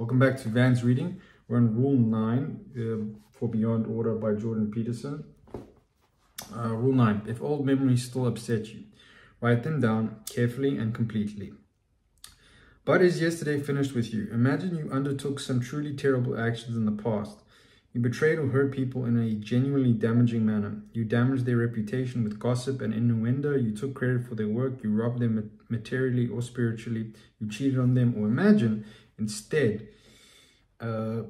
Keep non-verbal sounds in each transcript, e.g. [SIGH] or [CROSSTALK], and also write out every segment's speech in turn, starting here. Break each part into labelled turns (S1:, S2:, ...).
S1: Welcome back to Van's Reading. We're on Rule 9 uh, for Beyond Order by Jordan Peterson. Uh, rule 9. If old memories still upset you, write them down carefully and completely. But is yesterday finished with you? Imagine you undertook some truly terrible actions in the past. You betrayed or hurt people in a genuinely damaging manner. You damaged their reputation with gossip and innuendo. You took credit for their work. You robbed them materially or spiritually. You cheated on them. Or imagine instead uh,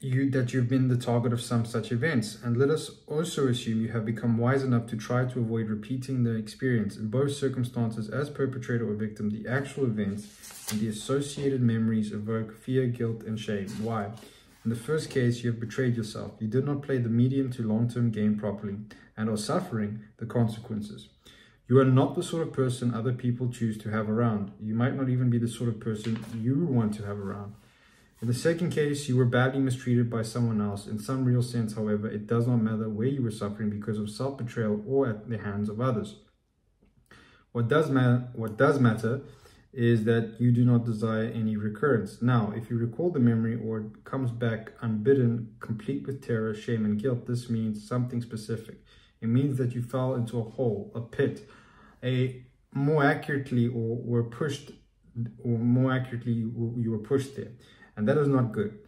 S1: you that you've been the target of some such events. And let us also assume you have become wise enough to try to avoid repeating the experience. In both circumstances, as perpetrator or victim, the actual events and the associated memories evoke fear, guilt, and shame. Why? In the first case, you have betrayed yourself. You did not play the medium to long-term game properly and are suffering the consequences. You are not the sort of person other people choose to have around. You might not even be the sort of person you want to have around. In the second case, you were badly mistreated by someone else. In some real sense, however, it does not matter where you were suffering because of self-betrayal or at the hands of others. What does matter, what does matter is that you do not desire any recurrence. Now, if you recall the memory or it comes back unbidden, complete with terror, shame, and guilt, this means something specific. It means that you fell into a hole, a pit, a more accurately, or were pushed, or more accurately, you were pushed there. And that is not good.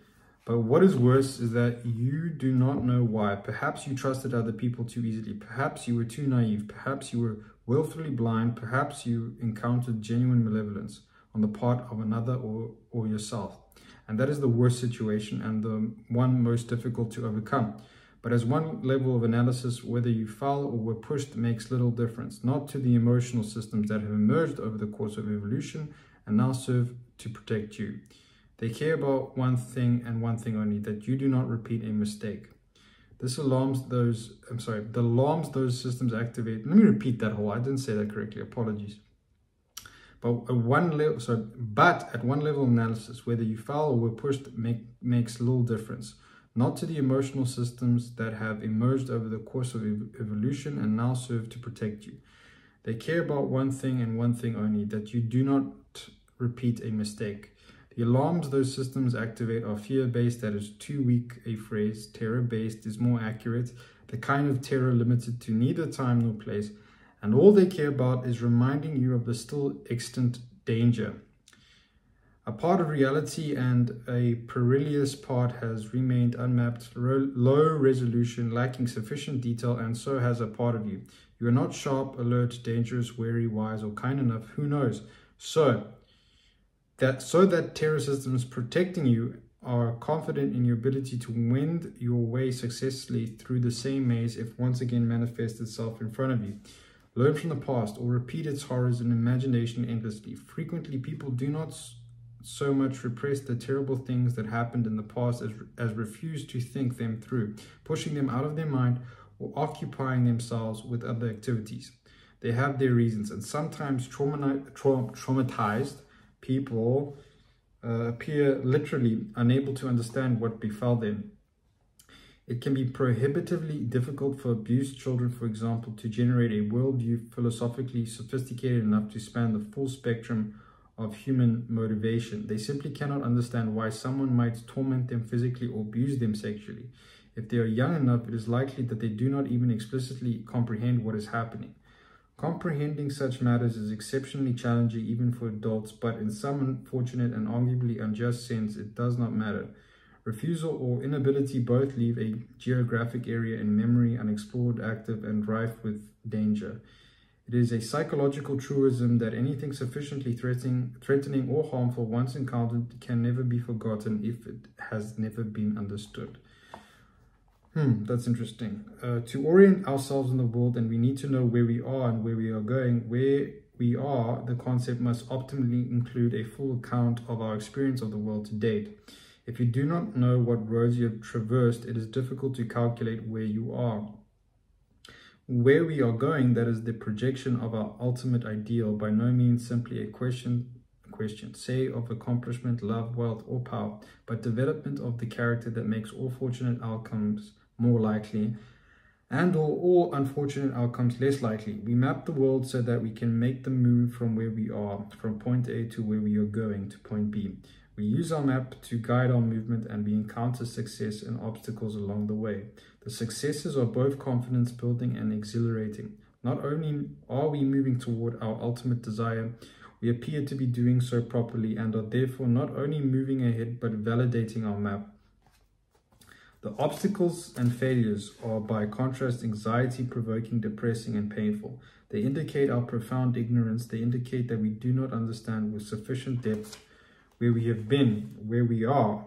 S1: But what is worse is that you do not know why. Perhaps you trusted other people too easily. Perhaps you were too naive. Perhaps you were willfully blind, perhaps you encountered genuine malevolence on the part of another or, or yourself. And that is the worst situation and the one most difficult to overcome. But as one level of analysis, whether you fell or were pushed makes little difference, not to the emotional systems that have emerged over the course of evolution and now serve to protect you. They care about one thing and one thing only, that you do not repeat a mistake. This alarms those, I'm sorry, the alarms those systems activate. Let me repeat that whole, I didn't say that correctly, apologies. But at one level, so, but at one level of analysis, whether you fell or were pushed make, makes little difference. Not to the emotional systems that have emerged over the course of ev evolution and now serve to protect you. They care about one thing and one thing only, that you do not repeat a mistake. The alarms those systems activate are fear-based, that is too weak a phrase. Terror-based is more accurate, the kind of terror limited to neither time nor place. And all they care about is reminding you of the still extant danger. A part of reality and a perilous part has remained unmapped, low resolution, lacking sufficient detail, and so has a part of you. You are not sharp, alert, dangerous, wary, wise, or kind enough, who knows? So, that so that terror systems protecting you are confident in your ability to wend your way successfully through the same maze if once again manifests itself in front of you. Learn from the past or repeat its horrors in imagination endlessly. Frequently, people do not so much repress the terrible things that happened in the past as, as refuse to think them through, pushing them out of their mind or occupying themselves with other activities. They have their reasons and sometimes trauma, tra traumatized people uh, appear literally unable to understand what befell them. It can be prohibitively difficult for abused children, for example, to generate a worldview philosophically sophisticated enough to span the full spectrum of human motivation. They simply cannot understand why someone might torment them physically or abuse them sexually. If they are young enough, it is likely that they do not even explicitly comprehend what is happening. Comprehending such matters is exceptionally challenging even for adults, but in some unfortunate and arguably unjust sense, it does not matter. Refusal or inability both leave a geographic area in memory unexplored, active, and rife with danger. It is a psychological truism that anything sufficiently threatening, threatening or harmful once encountered can never be forgotten if it has never been understood. Hmm, that's interesting. Uh, to orient ourselves in the world, and we need to know where we are and where we are going. Where we are, the concept must optimally include a full account of our experience of the world to date. If you do not know what roads you have traversed, it is difficult to calculate where you are. Where we are going, that is the projection of our ultimate ideal, by no means simply a question question, say of accomplishment, love, wealth, or power, but development of the character that makes all fortunate outcomes more likely and or all unfortunate outcomes less likely. We map the world so that we can make the move from where we are, from point A to where we are going to point B. We use our map to guide our movement and we encounter success and obstacles along the way. The successes are both confidence building and exhilarating. Not only are we moving toward our ultimate desire, we appear to be doing so properly and are therefore not only moving ahead but validating our map. The obstacles and failures are, by contrast, anxiety provoking, depressing, and painful. They indicate our profound ignorance. They indicate that we do not understand with sufficient depth where we have been, where we are,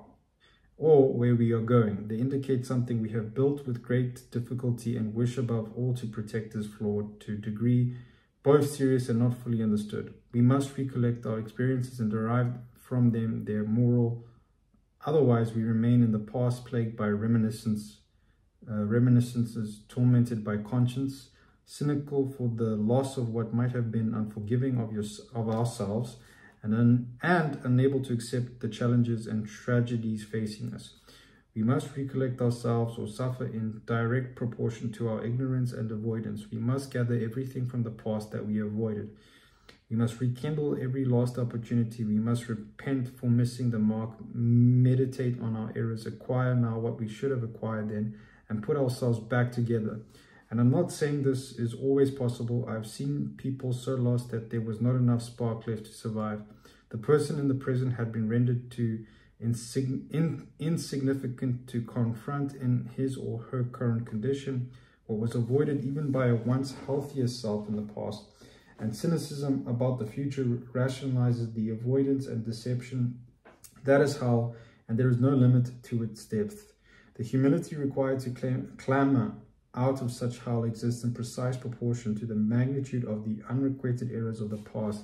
S1: or where we are going. They indicate something we have built with great difficulty and wish above all to protect as flawed to degree both serious and not fully understood. We must recollect our experiences and derive from them their moral. Otherwise, we remain in the past plagued by reminiscence, uh, reminiscences tormented by conscience, cynical for the loss of what might have been unforgiving of, your, of ourselves, and, un, and unable to accept the challenges and tragedies facing us. We must recollect ourselves or suffer in direct proportion to our ignorance and avoidance. We must gather everything from the past that we avoided. We must rekindle every lost opportunity. We must repent for missing the mark, meditate on our errors, acquire now what we should have acquired then, and put ourselves back together. And I'm not saying this is always possible. I've seen people so lost that there was not enough spark left to survive. The person in the present had been rendered to in, insignificant to confront in his or her current condition, what was avoided even by a once healthier self in the past. And cynicism about the future rationalizes the avoidance and deception. That is how, and there is no limit to its depth. The humility required to claim, clamor out of such hell exists in precise proportion to the magnitude of the unrequited errors of the past.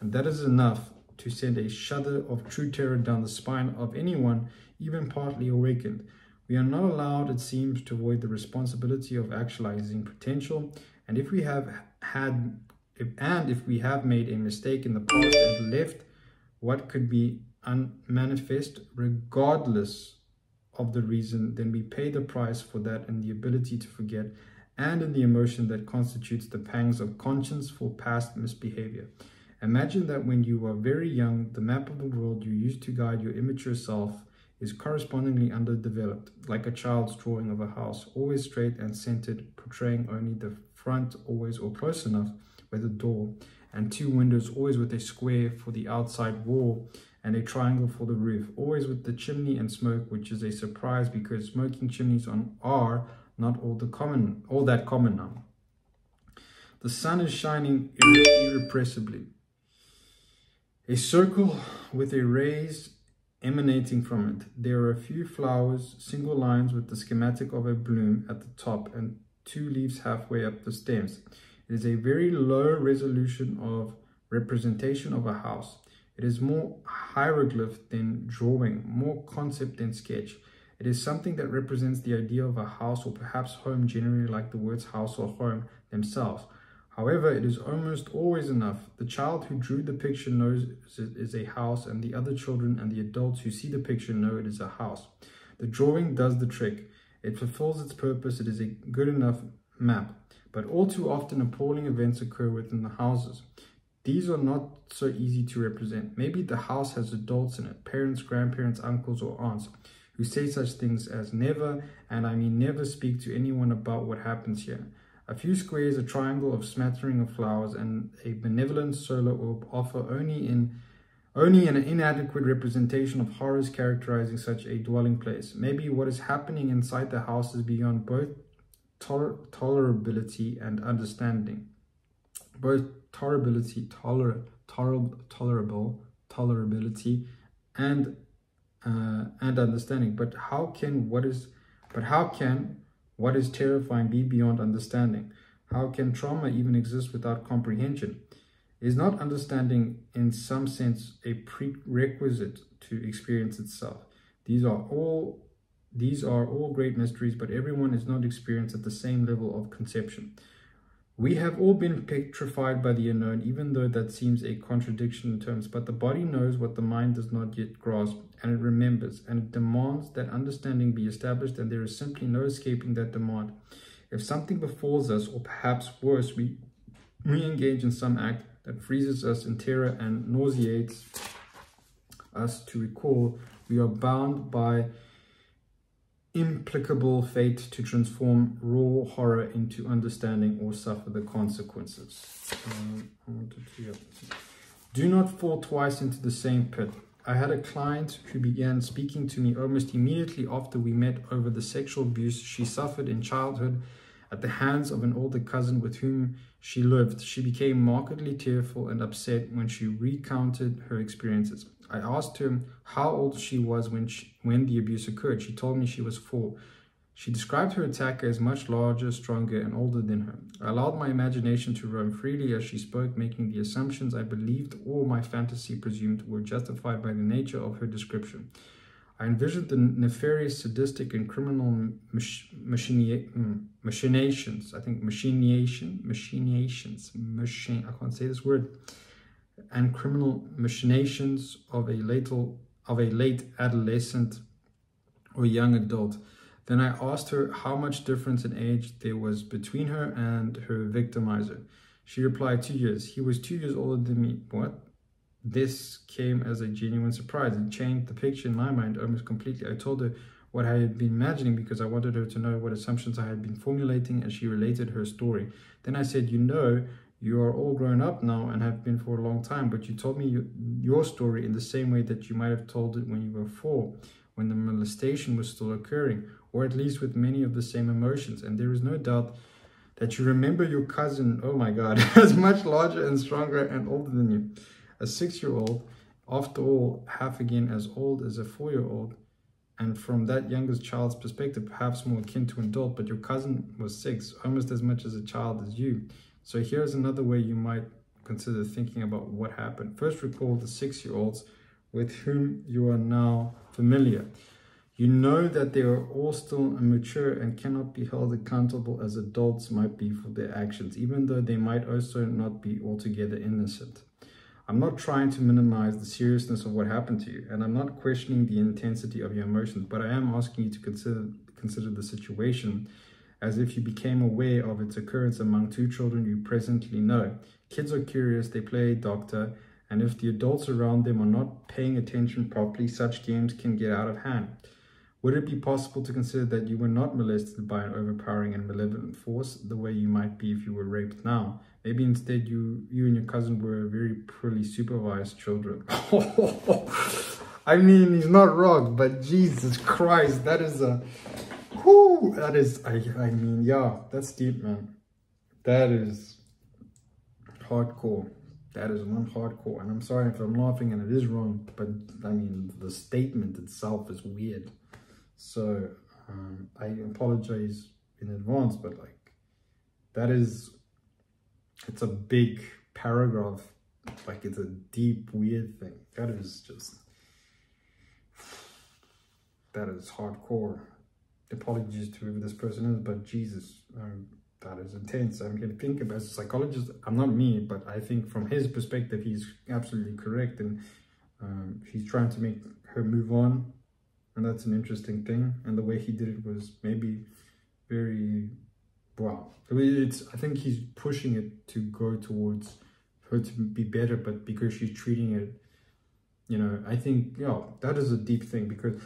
S1: And that is enough to send a shudder of true terror down the spine of anyone, even partly awakened. We are not allowed, it seems, to avoid the responsibility of actualizing potential. And if we have had, if, and if we have made a mistake in the past and left what could be unmanifest, regardless of the reason, then we pay the price for that and the ability to forget and in the emotion that constitutes the pangs of conscience for past misbehavior. Imagine that when you are very young, the map of the world you used to guide your immature self is correspondingly underdeveloped, like a child's drawing of a house, always straight and centered, portraying only the front always or close enough with a door, and two windows always with a square for the outside wall and a triangle for the roof, always with the chimney and smoke, which is a surprise because smoking chimneys on are not all the common all that common now. The sun is shining irrepressibly. A circle with a rays emanating from it. There are a few flowers, single lines with the schematic of a bloom at the top and two leaves halfway up the stems. It is a very low resolution of representation of a house. It is more hieroglyph than drawing, more concept than sketch. It is something that represents the idea of a house or perhaps home generally like the words house or home themselves. However, it is almost always enough. The child who drew the picture knows it is a house and the other children and the adults who see the picture know it is a house. The drawing does the trick. It fulfills its purpose. It is a good enough map. But all too often appalling events occur within the houses. These are not so easy to represent. Maybe the house has adults in it, parents, grandparents, uncles, or aunts, who say such things as never, and I mean never speak to anyone about what happens here. A few squares, a triangle of smattering of flowers, and a benevolent solar orb offer only in only an inadequate representation of horrors characterizing such a dwelling place. Maybe what is happening inside the house is beyond both toler tolerability and understanding. Both tolerability, toler, toler, tolerable, tolerability, and uh, and understanding. But how can what is but how can what is terrifying be beyond understanding? How can trauma even exist without comprehension? Is not understanding in some sense a prerequisite to experience itself? These are all these are all great mysteries, but everyone is not experienced at the same level of conception. We have all been petrified by the unknown, even though that seems a contradiction in terms, but the body knows what the mind does not yet grasp, and it remembers, and it demands that understanding be established, and there is simply no escaping that demand. If something befalls us, or perhaps worse, we re-engage in some act that freezes us in terror and nauseates us to recall we are bound by implicable fate to transform raw horror into understanding or suffer the consequences. Um, Do not fall twice into the same pit. I had a client who began speaking to me almost immediately after we met over the sexual abuse she suffered in childhood at the hands of an older cousin with whom she lived. She became markedly tearful and upset when she recounted her experiences. I asked her how old she was when, she, when the abuse occurred. She told me she was four. She described her attacker as much larger, stronger, and older than her. I allowed my imagination to roam freely as she spoke, making the assumptions I believed or my fantasy presumed were justified by the nature of her description. I envisioned the nefarious, sadistic, and criminal mach mm, machinations. I think machination, machinations, machine. I can't say this word and criminal machinations of a late, of a late adolescent or young adult. Then I asked her how much difference in age there was between her and her victimizer. She replied, two years. He was two years older than me. What? This came as a genuine surprise. and changed the picture in my mind almost completely. I told her what I had been imagining because I wanted her to know what assumptions I had been formulating as she related her story. Then I said, you know, you are all grown up now and have been for a long time, but you told me you, your story in the same way that you might have told it when you were four, when the molestation was still occurring, or at least with many of the same emotions. And there is no doubt that you remember your cousin, oh my God, [LAUGHS] as much larger and stronger and older than you. A six-year-old, after all, half again as old as a four-year-old, and from that youngest child's perspective, perhaps more akin to an adult, but your cousin was six, almost as much as a child as you. So here's another way you might consider thinking about what happened. First, recall the six-year-olds with whom you are now familiar. You know that they are all still immature and cannot be held accountable as adults might be for their actions, even though they might also not be altogether innocent. I'm not trying to minimize the seriousness of what happened to you, and I'm not questioning the intensity of your emotions, but I am asking you to consider, consider the situation as if you became aware of its occurrence among two children you presently know. Kids are curious, they play doctor, and if the adults around them are not paying attention properly, such games can get out of hand. Would it be possible to consider that you were not molested by an overpowering and malevolent force the way you might be if you were raped now? Maybe instead you, you and your cousin were very poorly supervised children. [LAUGHS] I mean, he's not wrong, but Jesus Christ, that is a Whew, that is, I, I mean, yeah, that's deep, man. That is hardcore. That is one hardcore. And I'm sorry if I'm laughing and it is wrong, but I mean, the statement itself is weird. So um, I apologize in advance, but like, that is, it's a big paragraph. Like, it's a deep, weird thing. That is just, that is hardcore apologies to whoever this person is, but Jesus, um, that is intense. I'm to think about as a psychologist. I'm not me, but I think from his perspective, he's absolutely correct, and um, he's trying to make her move on, and that's an interesting thing. And the way he did it was maybe very wow. I mean, It's I think he's pushing it to go towards her to be better, but because she's treating it, you know, I think yeah, that is a deep thing because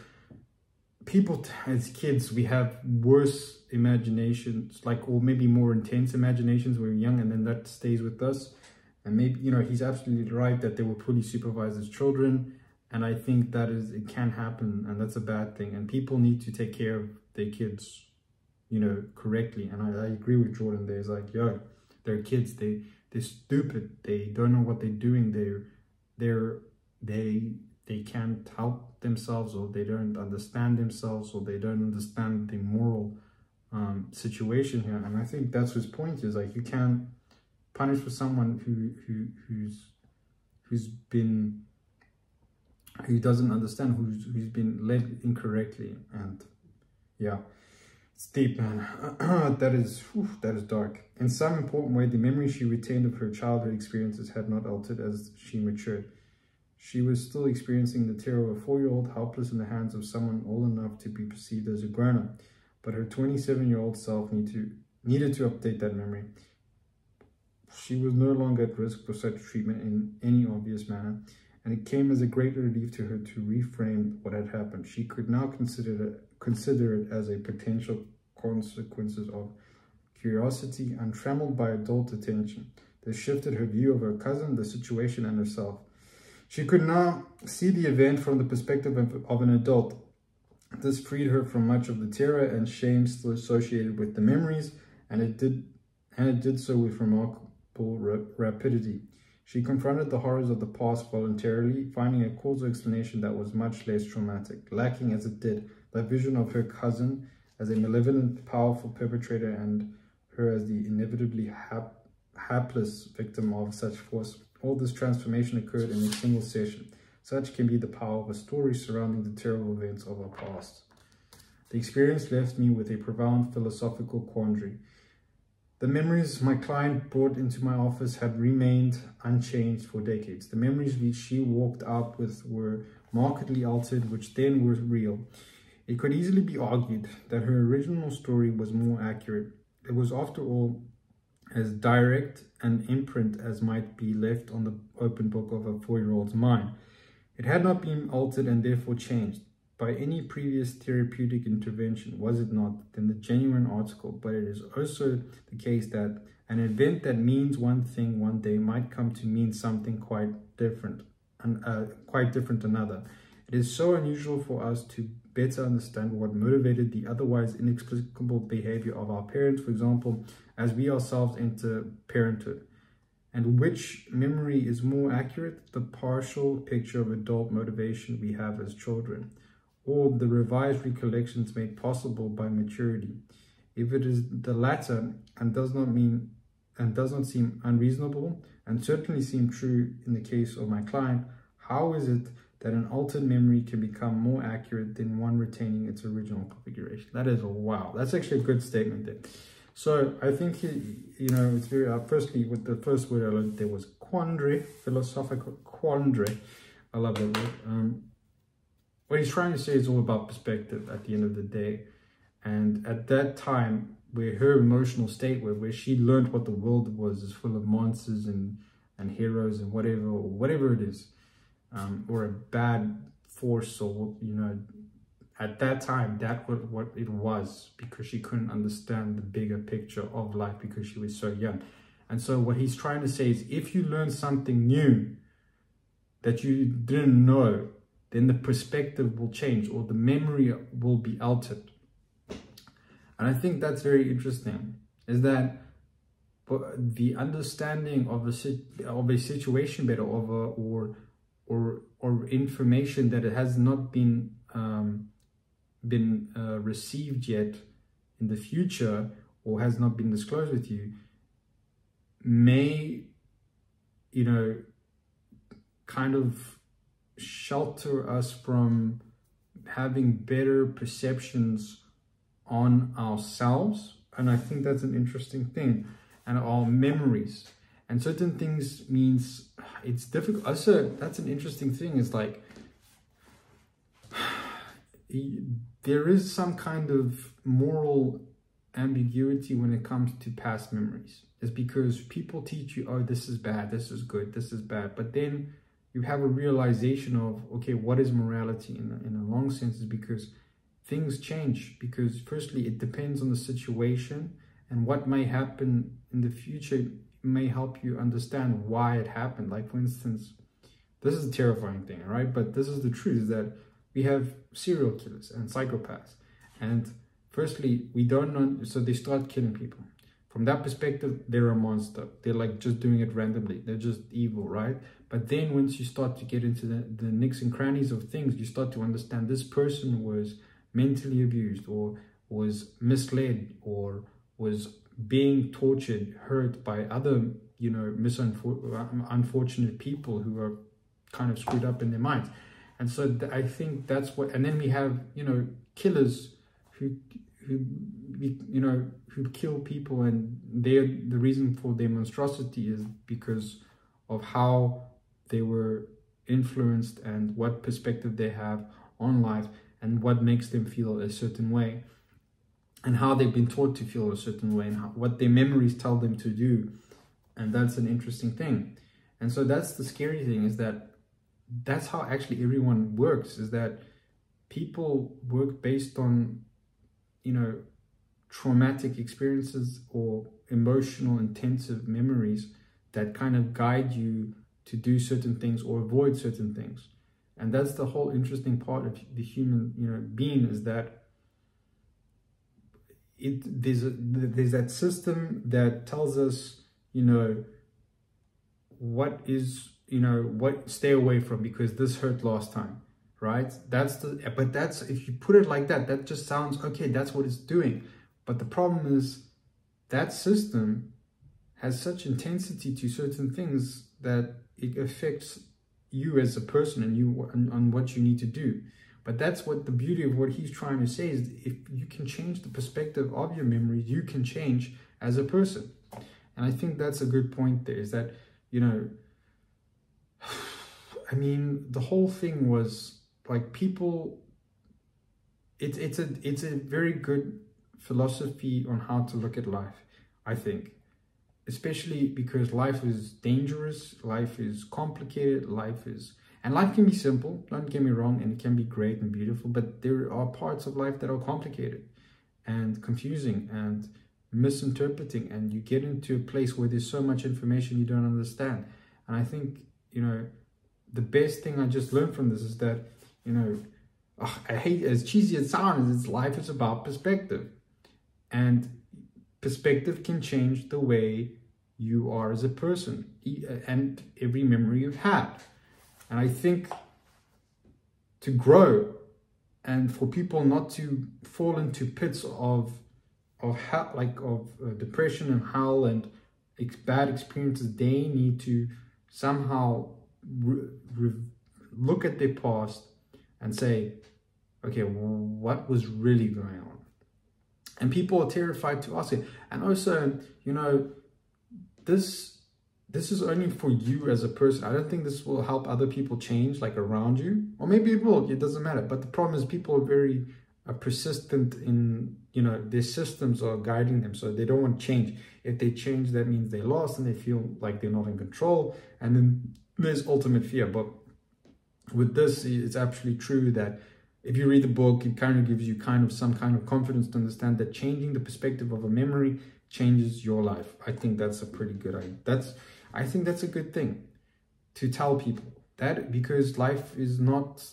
S1: people as kids we have worse imaginations like or maybe more intense imaginations when we're young and then that stays with us and maybe you know he's absolutely right that they were poorly supervised as children and i think that is it can happen and that's a bad thing and people need to take care of their kids you know correctly. And i, I agree with jordan there's like yo they're kids. They they're stupid. They don't know what they're doing. They're they're they they can't help themselves or they don't understand themselves or they don't understand the moral um, situation here. And I think that's his point is like you can't punish for someone who, who who's who's been who doesn't understand who's who's been led incorrectly. And yeah it's deep man [CLEARS THROAT] that is whew, that is dark in some important way the memory she retained of her childhood experiences had not altered as she matured she was still experiencing the terror of a four-year-old helpless in the hands of someone old enough to be perceived as a grown-up. But her 27-year-old self need to, needed to update that memory. She was no longer at risk for such treatment in any obvious manner, and it came as a great relief to her to reframe what had happened. She could now consider it, consider it as a potential consequences of curiosity, untrammeled by adult attention. This shifted her view of her cousin, the situation, and herself. She could now see the event from the perspective of, of an adult. This freed her from much of the terror and shame still associated with the memories, and it did, and it did so with remarkable rapidity. She confronted the horrors of the past voluntarily, finding a causal explanation that was much less traumatic, lacking as it did the vision of her cousin as a malevolent, powerful perpetrator and her as the inevitably hap hapless victim of such force. All this transformation occurred in a single session. Such can be the power of a story surrounding the terrible events of our past. The experience left me with a profound philosophical quandary. The memories my client brought into my office had remained unchanged for decades. The memories which she walked out with were markedly altered, which then were real. It could easily be argued that her original story was more accurate. It was, after all, as direct an imprint as might be left on the open book of a four-year-old's mind. It had not been altered and therefore changed by any previous therapeutic intervention, was it not, than the genuine article, but it is also the case that an event that means one thing one day might come to mean something quite different, and uh, quite different another. It is so unusual for us to better understand what motivated the otherwise inexplicable behavior of our parents, for example, as we ourselves enter parenthood. And which memory is more accurate? The partial picture of adult motivation we have as children, or the revised recollections made possible by maturity. If it is the latter and does not mean and does not seem unreasonable, and certainly seem true in the case of my client, how is it that an altered memory can become more accurate than one retaining its original configuration. That is a wow. That's actually a good statement there. So I think, you know, it's very, uh, firstly, with the first word I learned there was quandary, philosophical quandary. I love that word. Um, what he's trying to say is all about perspective at the end of the day. And at that time, where her emotional state, where, where she learned what the world was, is full of monsters and, and heroes and whatever, whatever it is, um, or a bad force or you know at that time that was what it was because she couldn't understand the bigger picture of life because she was so young. And so what he's trying to say is if you learn something new that you didn't know then the perspective will change or the memory will be altered. And i think that's very interesting is that the understanding of a of a situation better of a or or or information that has not been um, been uh, received yet in the future or has not been disclosed with you may you know kind of shelter us from having better perceptions on ourselves. And i think that's an interesting thing. And our memories and certain things means it's difficult also that's an interesting thing is like [SIGHS] there is some kind of moral ambiguity when it comes to past memories. Is because people teach you oh this is bad this is good this is bad. But then you have a realization of okay what is morality in a, in a long sense is because things change. Because firstly it depends on the situation and what may happen in the future may help you understand why it happened. Like for instance, this is a terrifying thing, right? But this is the truth is that we have serial killers and psychopaths. And firstly, we don't know, so they start killing people. From that perspective, they're a monster. They're like just doing it randomly. They're just evil, right? But then once you start to get into the, the nicks and crannies of things, you start to understand this person was mentally abused or was misled or was being tortured, hurt by other, you know, misunfortunate people who are kind of screwed up in their minds. And so I think that's what, and then we have, you know, killers who, who, you know, who kill people and they're, the reason for their monstrosity is because of how they were influenced and what perspective they have on life and what makes them feel a certain way and how they've been taught to feel a certain way and how, what their memories tell them to do. And that's an interesting thing. And so that's the scary thing is that that's how actually everyone works is that people work based on you know traumatic experiences or emotional intensive memories that kind of guide you to do certain things or avoid certain things and that's the whole interesting part of the human you know being is that it there's a, there's that system that tells us you know what is you know what stay away from because this hurt last time right that's the but that's if you put it like that that just sounds okay that's what it's doing but the problem is that system has such intensity to certain things that it affects you as a person and you on, on what you need to do. But that's what the beauty of what he's trying to say is if you can change the perspective of your memories, you can change as a person. And I think that's a good point there is that, you know, [SIGHS] I mean, the whole thing was like people, it's, it's a, it's a very good philosophy on how to look at life, I think. Especially because life is dangerous, life is complicated, life is... And life can be simple, don't get me wrong, and it can be great and beautiful, but there are parts of life that are complicated and confusing and misinterpreting, and you get into a place where there's so much information you don't understand. And I think, you know, the best thing I just learned from this is that, you know, ugh, I hate as cheesy as it sounds, it's life is about perspective. And perspective can change the way you are as a person and every memory you've had. And I think to grow and for people not to fall into pits of of like of uh, depression and hell and ex bad experiences, they need to somehow look at their past and say, okay, what was really going on? and people are terrified to ask it and also you know this this is only for you as a person. I don't think this will help other people change like around you. Or maybe it will it doesn't matter. But the problem is people are very uh, persistent in you know their systems are guiding them. So they don't want change. If they change that means they lost and they feel like they're not in control. And then there's ultimate fear. But with this it's absolutely true that if you read the book, it kind of gives you kind of some kind of confidence to understand that changing the perspective of a memory changes your life. I think that's a pretty good idea. That's I think that's a good thing to tell people that because life is not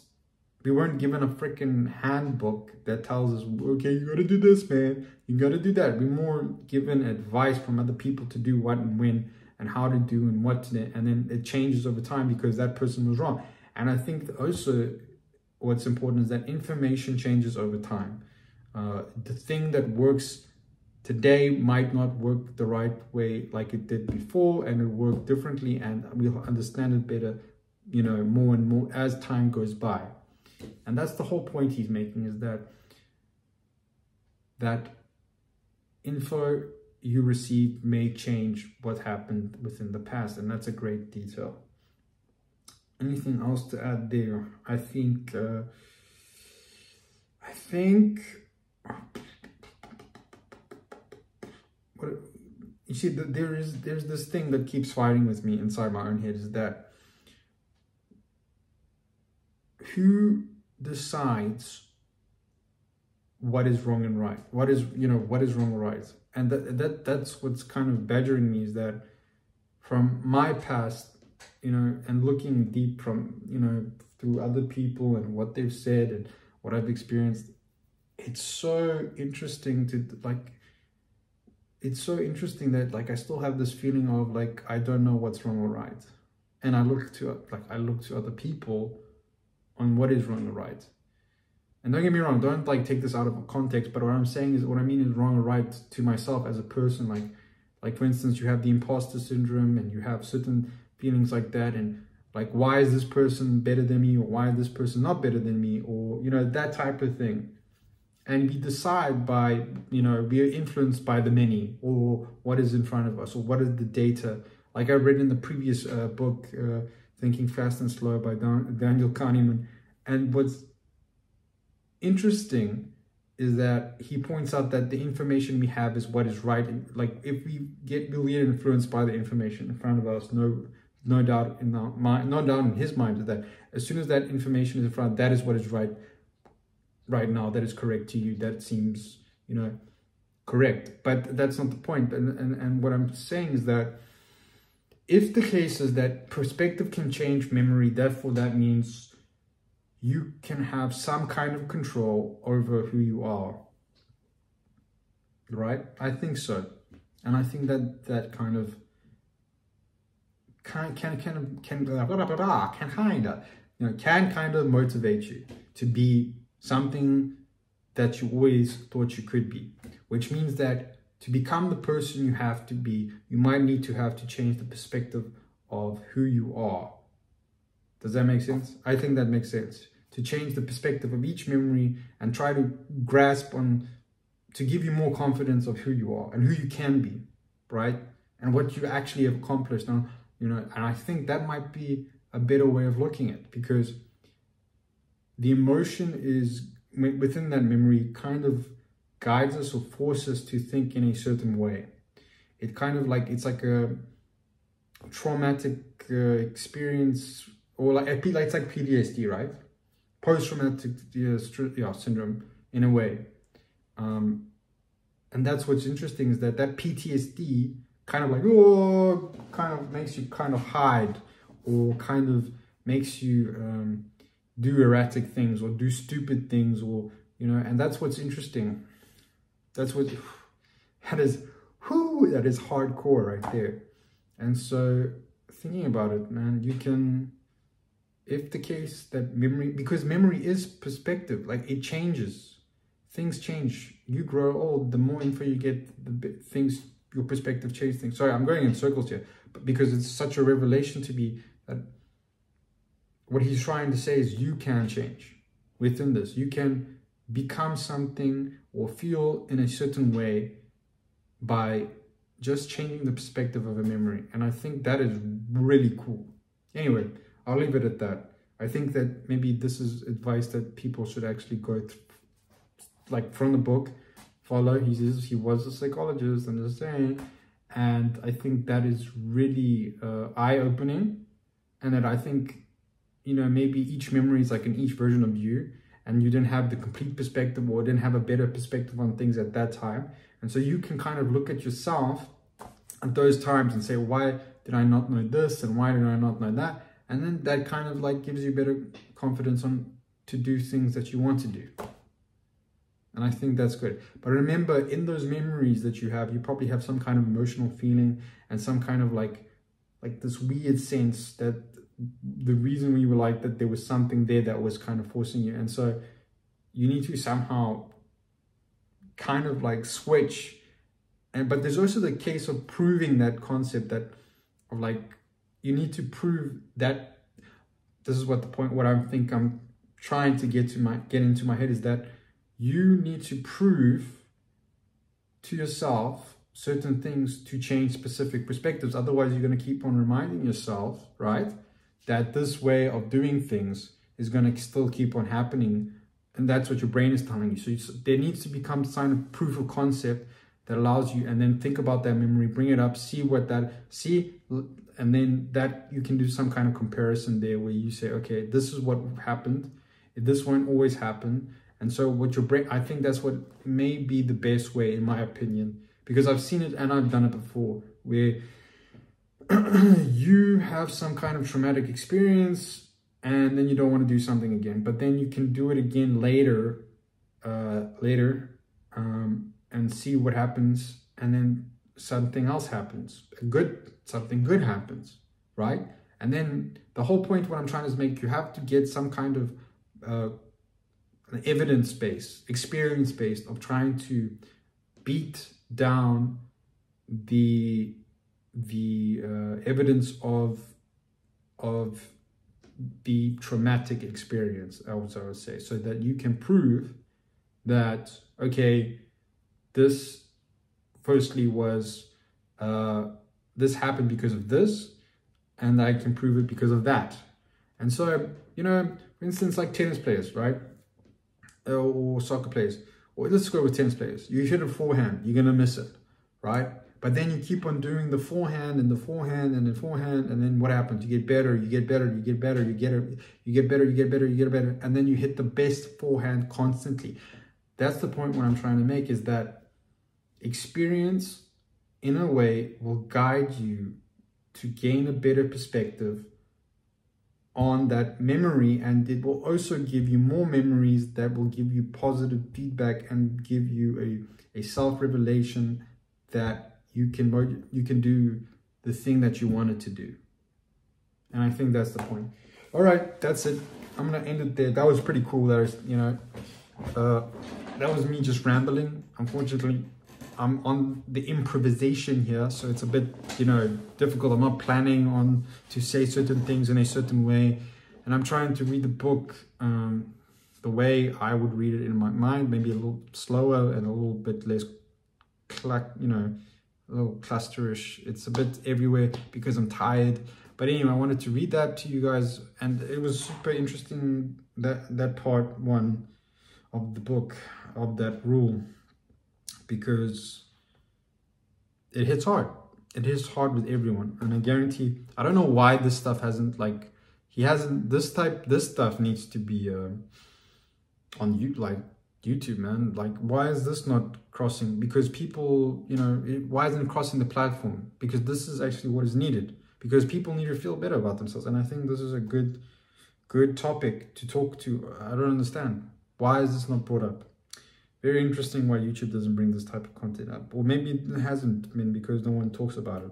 S1: we weren't given a freaking handbook that tells us okay you gotta do this man. You gotta do that. We're more given advice from other people to do what and when and how to do and what to do. And then it changes over time because that person was wrong. And i think also what's important is that information changes over time. Uh, the thing that works today might not work the right way like it did before and it work differently and we'll understand it better, you know, more and more as time goes by. And that's the whole point he's making is that that info you receive may change what happened within the past and that's a great detail anything else to add there? I think, uh, I think, what, you see, there is, there's this thing that keeps fighting with me inside my own head is that who decides what is wrong and right? What is, you know, what is wrong and right? And that, that that's what's kind of badgering me is that from my past, you know, and looking deep from, you know, through other people and what they've said and what I've experienced, it's so interesting to like, it's so interesting that like I still have this feeling of like I don't know what's wrong or right, and I look to like I look to other people on what is wrong or right. And don't get me wrong, don't like take this out of context, but what I'm saying is what I mean is wrong or right to myself as a person. Like, like for instance, you have the imposter syndrome and you have certain feelings like that and like why is this person better than me or why is this person not better than me or you know that type of thing and we decide by you know we are influenced by the many or what is in front of us or what is the data. Like i read in the previous uh, book uh, thinking fast and slow by Dan daniel kahneman. And what's interesting is that he points out that the information we have is what is right. Like if we get we'll get influenced by the information in front of us no no doubt in the mind, no doubt in his mind that as soon as that information is in front, that is what is right right now. That is correct to you. That seems, you know, correct. But that's not the point. And and, and what I'm saying is that if the case is that perspective can change memory, therefore that means you can have some kind of control over who you are. Right? I think so. And I think that that kind of can can can can can kind of you know can kind of motivate you to be something that you always thought you could be which means that to become the person you have to be you might need to have to change the perspective of who you are. Does that make sense? I think that makes sense. To change the perspective of each memory and try to grasp on to give you more confidence of who you are and who you can be right? And what you actually have accomplished. Now you know and i think that might be a better way of looking at it because the emotion is within that memory kind of guides us or forces us to think in a certain way. It kind of like it's like a traumatic uh, experience or like it's like ptsd right? Post-traumatic yeah, syndrome in a way. Um, and that's what's interesting is that that ptsd kind of like, oh, kind of makes you kind of hide or kind of makes you um, do erratic things or do stupid things or, you know, and that's what's interesting. That's what, [SIGHS] that is, whoo, that is hardcore right there. And so thinking about it, man, you can, if the case that memory, because memory is perspective, like it changes, things change. You grow old, the more info you get, the things your perspective change things. Sorry, I'm going in circles here, but because it's such a revelation to me that what he's trying to say is you can change within this. You can become something or feel in a certain way by just changing the perspective of a memory. And I think that is really cool. Anyway, I'll leave it at that. I think that maybe this is advice that people should actually go through, like from the book follow. He says he was a psychologist, I'm. And I think that is really uh, eye-opening. And that I think, you know, maybe each memory is like in each version of you. And you didn't have the complete perspective or didn't have a better perspective on things at that time. And so you can kind of look at yourself at those times and say, why did I not know this? And why did I not know that? And then that kind of like gives you better confidence on to do things that you want to do. And I think that's good. But remember, in those memories that you have, you probably have some kind of emotional feeling and some kind of like, like this weird sense that the reason we were like that there was something there that was kind of forcing you. And so you need to somehow kind of like switch. And but there's also the case of proving that concept that of like you need to prove that this is what the point what I think I'm trying to get to my get into my head is that you need to prove to yourself certain things to change specific perspectives. Otherwise, you're going to keep on reminding yourself, right, that this way of doing things is going to still keep on happening. And that's what your brain is telling you. So there needs to become some of proof of concept that allows you, and then think about that memory, bring it up, see what that, see, and then that you can do some kind of comparison there where you say, okay, this is what happened. This won't always happen and so what your brain, I think that's what may be the best way in my opinion, because I've seen it and I've done it before where [CLEARS THROAT] you have some kind of traumatic experience and then you don't want to do something again, but then you can do it again later, uh, later, um, and see what happens. And then something else happens, a good, something good happens, right? And then the whole point, what I'm trying to make, you have to get some kind of uh, evidence-based, experience-based of trying to beat down the the uh, evidence of of the traumatic experience, I would, I would say, so that you can prove that okay, this firstly was uh, this happened because of this, and I can prove it because of that. And so, you know, for instance, like tennis players, right? or soccer players, or let's go with tennis players. You hit a forehand, you're gonna miss it, right? But then you keep on doing the forehand and the forehand and the forehand, and then what happens? You get better, you get better, you get better, you get you get better, you get better, you get better, and then you hit the best forehand constantly. That's the point what I'm trying to make is that experience in a way will guide you to gain a better perspective on that memory and it will also give you more memories that will give you positive feedback and give you a, a self-revelation that you can you can do the thing that you wanted to do. And i think that's the point. All right that's it. I'm gonna end it there. That was pretty cool that was you know uh that was me just rambling. Unfortunately I'm on the improvisation here, so it's a bit, you know, difficult. I'm not planning on to say certain things in a certain way, and I'm trying to read the book um, the way I would read it in my mind, maybe a little slower and a little bit less, clack, you know, a little clusterish. It's a bit everywhere because I'm tired. But anyway, I wanted to read that to you guys, and it was super interesting that that part one of the book of that rule because it hits hard. It hits hard with everyone. And I guarantee, I don't know why this stuff hasn't like, he hasn't, this type, this stuff needs to be uh, on you, like YouTube, man. Like, why is this not crossing? Because people, you know, it, why isn't it crossing the platform? Because this is actually what is needed. Because people need to feel better about themselves. And I think this is a good, good topic to talk to. I don't understand. Why is this not brought up? very interesting why YouTube doesn't bring this type of content up. Or maybe it hasn't, mean, because no one talks about it.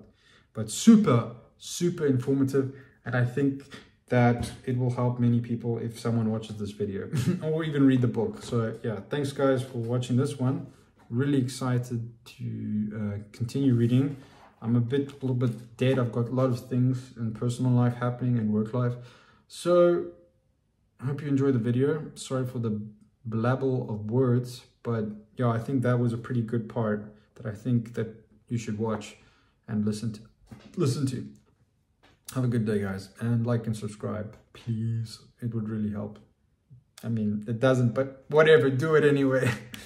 S1: But super, super informative. And I think that it will help many people if someone watches this video [LAUGHS] or even read the book. So yeah, thanks guys for watching this one. Really excited to uh, continue reading. I'm a bit, a little bit dead. I've got a lot of things in personal life happening and work life. So I hope you enjoyed the video. Sorry for the blabble of words, but yeah, I think that was a pretty good part that I think that you should watch and listen to. Listen to. Have a good day, guys, and like and subscribe, please. It would really help. I mean, it doesn't, but whatever, do it anyway. [LAUGHS]